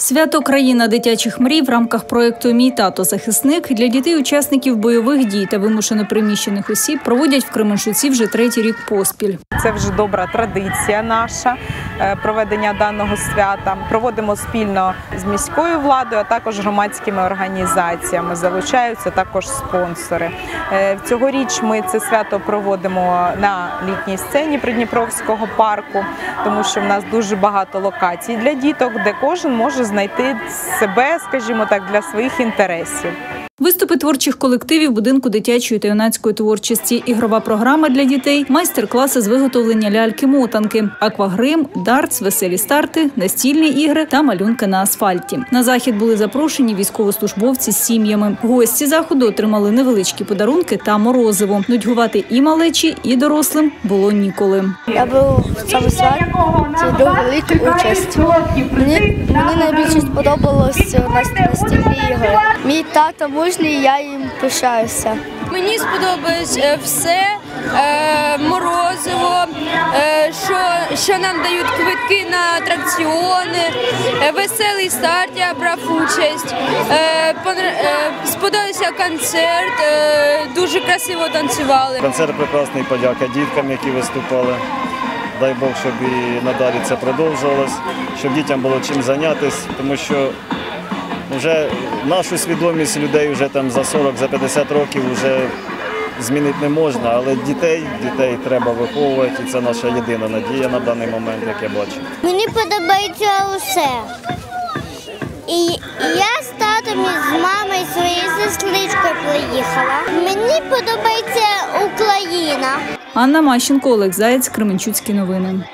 Свято Країна дитячих мрій в рамках проєкту Мій тато захисник для дітей-учасників бойових дій та вимушено приміщених осіб проводять в Кременчуці вже третій рік поспіль. Це вже добра традиція наша проведення даного свята. Проводимо спільно з міською владою, а також громадськими організаціями. Залучаються також спонсори. Е, Цьогоріч ми це свято проводимо на літній сцені Придніпровського парку, тому що в нас дуже багато локацій для діток, де кожен може знайти себе, скажімо так, для своїх інтересів. Виступи творчих колективів будинку дитячої та юнацької творчості, ігрова програма для дітей, майстер-класи з виготовлення ляльки-мотанки, аквагрим, дартс, веселі старти, настільні ігри та малюнки на асфальті. На захід були запрошені військовослужбовці з сім'ями. Гості заходу отримали невеличкі подарунки та морозиво. Нудьгувати і малечі, і дорослим було ніколи. Я був в цьому дуже велику участь. Мені, мені найбільше сподобалось настільні ігри. Мій тато мужній, я їм пишаюся. Мені сподобалось е, все, е, морозиво, е, що, що нам дають квитки на атракціони, е, веселий старт, я брав участь. Е, е, сподобався концерт, е, дуже красиво танцювали. Концерт прекрасний, подяка діткам, які виступали. Дай Бог, щоб і надалі це продовжувалось, щоб дітям було чим зайнятися, тому що вже нашу свідомість людей вже там за 40, за 50 років вже змінити не можна, але дітей, дітей треба виховувати, і це наша єдина надія на даний момент, як я бачу. Мені подобається усе. І, і я з татом і з мамою своєю сестричкою приїхала. Мені подобається Україна. Анна Мащенко, Олег Заєць, Кременчуцькі новини.